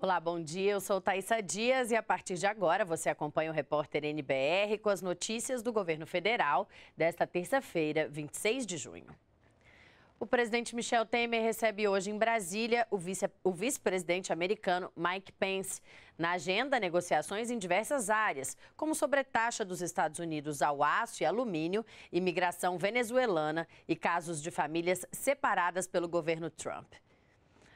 Olá, bom dia. Eu sou Thaisa Dias e a partir de agora você acompanha o repórter NBR com as notícias do governo federal desta terça-feira, 26 de junho. O presidente Michel Temer recebe hoje em Brasília o vice-presidente americano Mike Pence. Na agenda, negociações em diversas áreas, como sobretaxa dos Estados Unidos ao aço e alumínio, imigração venezuelana e casos de famílias separadas pelo governo Trump.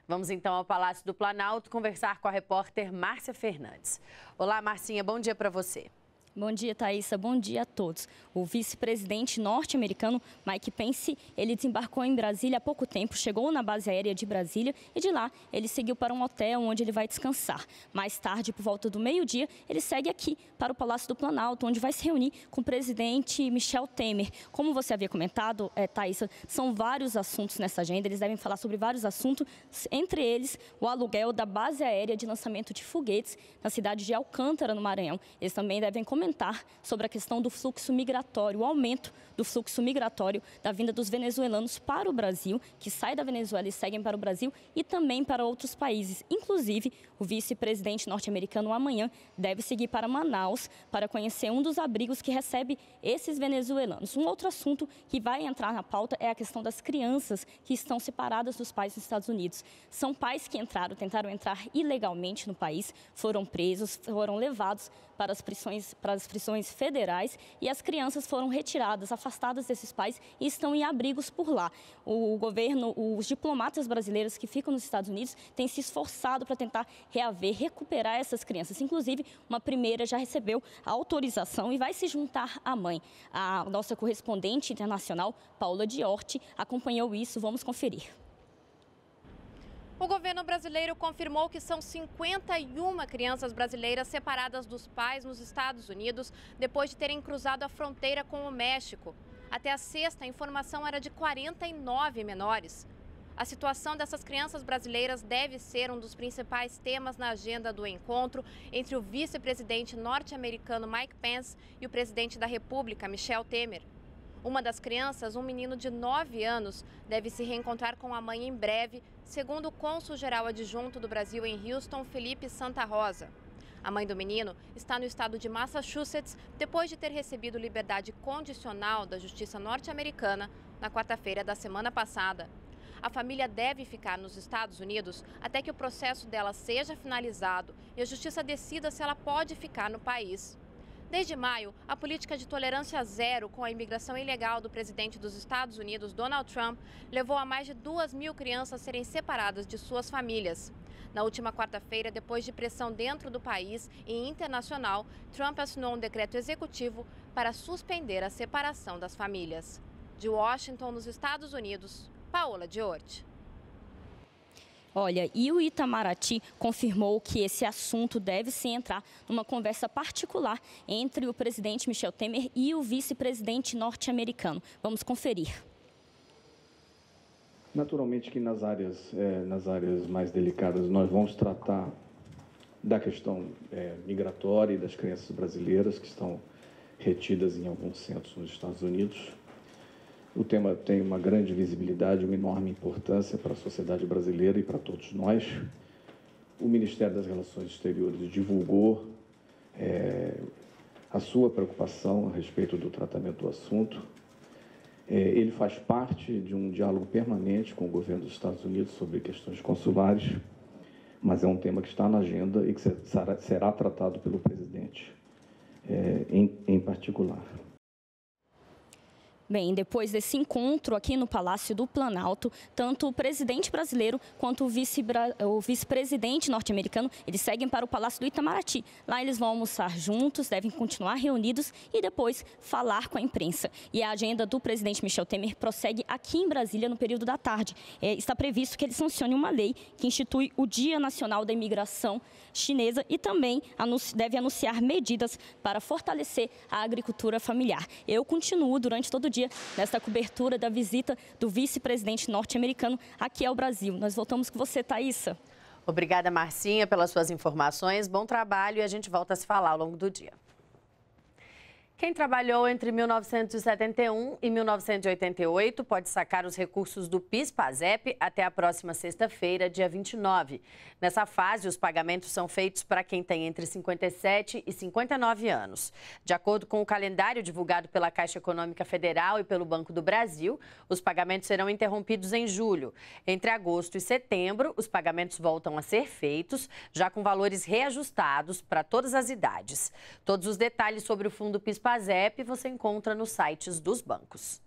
Vamos então ao Palácio do Planalto conversar com a repórter Márcia Fernandes. Olá, Marcinha, bom dia para você. Bom dia, Thaisa. Bom dia a todos. O vice-presidente norte-americano Mike Pence, ele desembarcou em Brasília há pouco tempo, chegou na base aérea de Brasília e de lá ele seguiu para um hotel onde ele vai descansar. Mais tarde, por volta do meio-dia, ele segue aqui para o Palácio do Planalto, onde vai se reunir com o presidente Michel Temer. Como você havia comentado, é, Thaisa, são vários assuntos nessa agenda, eles devem falar sobre vários assuntos, entre eles o aluguel da base aérea de lançamento de foguetes na cidade de Alcântara, no Maranhão. Eles também devem comentar comentar sobre a questão do fluxo migratório, o aumento do fluxo migratório da vinda dos venezuelanos para o Brasil, que sai da Venezuela e seguem para o Brasil e também para outros países. Inclusive, o vice-presidente norte-americano amanhã deve seguir para Manaus para conhecer um dos abrigos que recebe esses venezuelanos. Um outro assunto que vai entrar na pauta é a questão das crianças que estão separadas dos pais nos Estados Unidos. São pais que entraram, tentaram entrar ilegalmente no país, foram presos, foram levados para as prisões, para as prisões federais e as crianças foram retiradas, afastadas desses pais e estão em abrigos por lá. O governo, os diplomatas brasileiros que ficam nos Estados Unidos têm se esforçado para tentar reaver, recuperar essas crianças. Inclusive, uma primeira já recebeu a autorização e vai se juntar à mãe. A nossa correspondente internacional, Paula Diorti, acompanhou isso. Vamos conferir. O governo brasileiro confirmou que são 51 crianças brasileiras separadas dos pais nos Estados Unidos depois de terem cruzado a fronteira com o México. Até a sexta, a informação era de 49 menores. A situação dessas crianças brasileiras deve ser um dos principais temas na agenda do encontro entre o vice-presidente norte-americano Mike Pence e o presidente da República, Michel Temer. Uma das crianças, um menino de 9 anos, deve se reencontrar com a mãe em breve, segundo o cônsul-geral adjunto do Brasil em Houston, Felipe Santa Rosa. A mãe do menino está no estado de Massachusetts depois de ter recebido liberdade condicional da Justiça norte-americana na quarta-feira da semana passada. A família deve ficar nos Estados Unidos até que o processo dela seja finalizado e a justiça decida se ela pode ficar no país. Desde maio, a política de tolerância zero com a imigração ilegal do presidente dos Estados Unidos, Donald Trump, levou a mais de duas mil crianças a serem separadas de suas famílias. Na última quarta-feira, depois de pressão dentro do país e internacional, Trump assinou um decreto executivo para suspender a separação das famílias. De Washington, nos Estados Unidos, Paola Diorte. Olha, e o Itamaraty confirmou que esse assunto deve se entrar numa conversa particular entre o presidente Michel Temer e o vice-presidente norte-americano. Vamos conferir. Naturalmente que nas áreas, é, nas áreas mais delicadas nós vamos tratar da questão é, migratória e das crianças brasileiras que estão retidas em alguns centros nos Estados Unidos. O tema tem uma grande visibilidade, uma enorme importância para a sociedade brasileira e para todos nós. O Ministério das Relações Exteriores divulgou é, a sua preocupação a respeito do tratamento do assunto. É, ele faz parte de um diálogo permanente com o governo dos Estados Unidos sobre questões consulares, mas é um tema que está na agenda e que será, tratado pelo presidente é, em, em particular. Bem, depois desse encontro aqui no Palácio do Planalto, tanto o presidente brasileiro quanto o vice-presidente norte-americano, eles seguem para o Palácio do Itamaraty. Lá eles vão almoçar juntos, devem continuar reunidos e depois falar com a imprensa. E a agenda do presidente Michel Temer prossegue aqui em Brasília no período da tarde. É, está previsto que ele sancione uma lei que institui o Dia Nacional da Imigração Chinesa e também deve anunciar medidas para fortalecer a agricultura familiar. Eu continuo durante todo o dia dia nesta cobertura da visita do vice-presidente norte-americano aqui ao Brasil. Nós voltamos com você, Thaisa. Obrigada, Marcinha, pelas suas informações. Bom trabalho e a gente volta a se falar ao longo do dia. Quem trabalhou entre 1971 e 1988 pode sacar os recursos do PIS/PASEP até a próxima sexta-feira, dia 29. Nessa fase, os pagamentos são feitos para quem tem entre 57 e 59 anos. De acordo com o calendário divulgado pela Caixa Econômica Federal e pelo Banco do Brasil, os pagamentos serão interrompidos em julho. Entre agosto e setembro, os pagamentos voltam a ser feitos, já com valores reajustados para todas as idades. Todos os detalhes sobre o fundo PIS/PASEP FASEP você encontra nos sites dos bancos.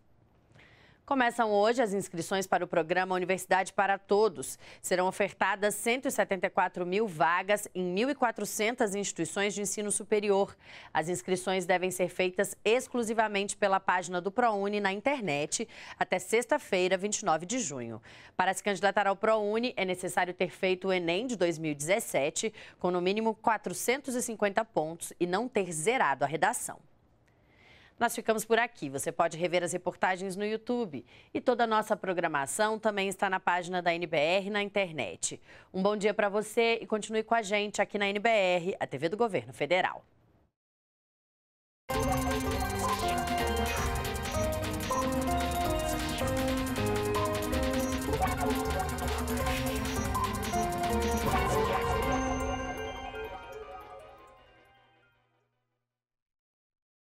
Começam hoje as inscrições para o programa Universidade para Todos. Serão ofertadas 174 mil vagas em 1.400 instituições de ensino superior. As inscrições devem ser feitas exclusivamente pela página do ProUni na internet até sexta-feira, 29 de junho. Para se candidatar ao ProUni, é necessário ter feito o Enem de 2017, com no mínimo 450 pontos e não ter zerado a redação. Nós ficamos por aqui. Você pode rever as reportagens no YouTube. E toda a nossa programação também está na página da NBR na internet. Um bom dia para você e continue com a gente aqui na NBR, a TV do Governo Federal.